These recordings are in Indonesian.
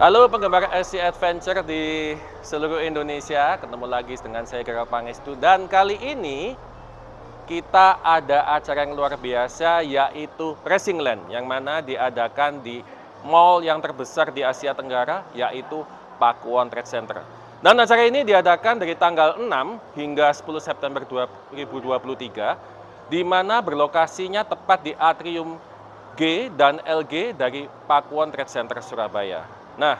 Halo penggemar SC Adventure di seluruh Indonesia, ketemu lagi dengan saya Gara Pangestu dan kali ini kita ada acara yang luar biasa yaitu Racing Land yang mana diadakan di mall yang terbesar di Asia Tenggara yaitu Pakuwon Trade Center. Dan acara ini diadakan dari tanggal 6 hingga 10 September 2023 di mana berlokasinya tepat di atrium G dan LG dari Pakuwon Trade Center Surabaya. Nah,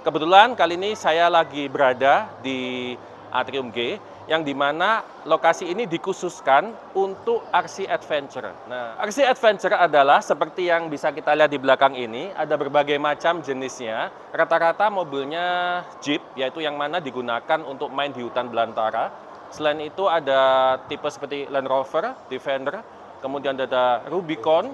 kebetulan kali ini saya lagi berada di Atrium G yang di mana lokasi ini dikhususkan untuk RC Adventure. Nah, RC Adventure adalah seperti yang bisa kita lihat di belakang ini, ada berbagai macam jenisnya. Rata-rata mobilnya Jeep, yaitu yang mana digunakan untuk main di hutan belantara. Selain itu ada tipe seperti Land Rover, Defender, kemudian ada Rubicon,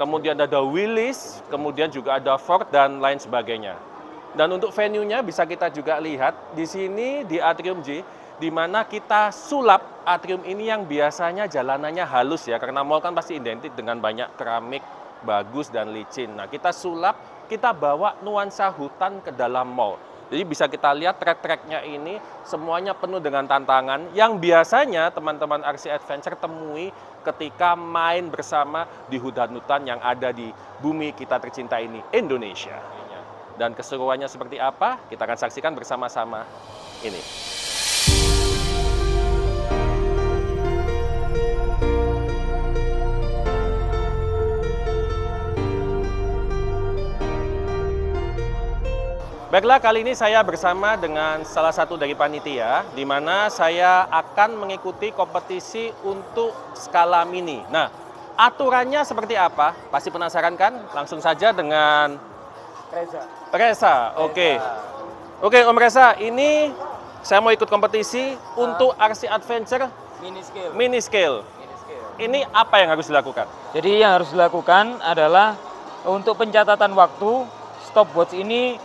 kemudian ada Willys, kemudian juga ada Ford, dan lain sebagainya. Dan untuk venue-nya bisa kita juga lihat di sini di Atrium J, di mana kita sulap atrium ini yang biasanya jalanannya halus ya, karena mall kan pasti identik dengan banyak keramik bagus dan licin. Nah kita sulap, kita bawa nuansa hutan ke dalam mall. Jadi bisa kita lihat trek-treknya ini semuanya penuh dengan tantangan yang biasanya teman-teman RC Adventure temui ketika main bersama di hutan-hutan yang ada di bumi kita tercinta ini, Indonesia. Dan keseruannya seperti apa? Kita akan saksikan bersama-sama ini. Baiklah, kali ini saya bersama dengan salah satu dari panitia, di mana saya akan mengikuti kompetisi untuk skala mini. Nah, aturannya seperti apa? Pasti penasaran kan? Langsung saja dengan Reza. Reza, oke. Okay. Oke, okay, Om Reza, ini saya mau ikut kompetisi uh. untuk RC Adventure mini scale. Mini scale. Mini scale. Ini apa yang harus dilakukan? Jadi yang harus dilakukan adalah untuk pencatatan waktu, stopwatch ini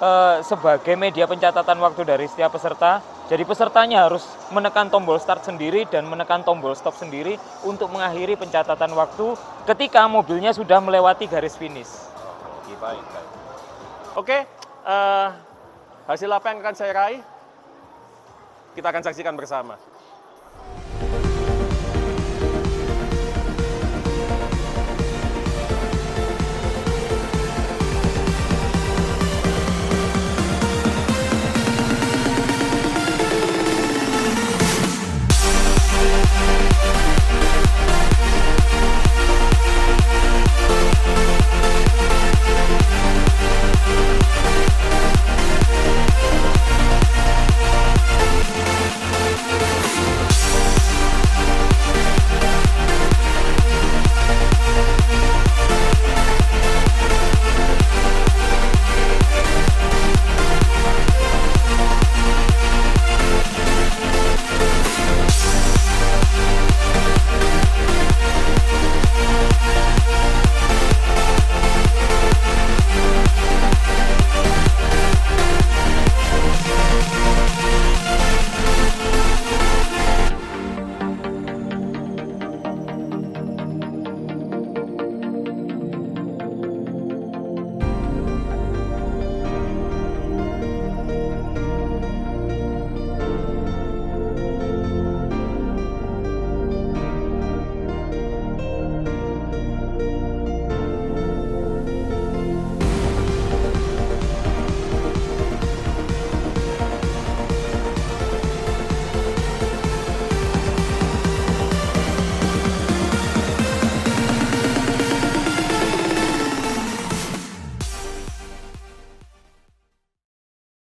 uh, sebagai media pencatatan waktu dari setiap peserta. Jadi pesertanya harus menekan tombol start sendiri dan menekan tombol stop sendiri untuk mengakhiri pencatatan waktu ketika mobilnya sudah melewati garis finish. Oh, baik, baik. Oke, uh, hasil apa yang akan saya raih? Kita akan saksikan bersama.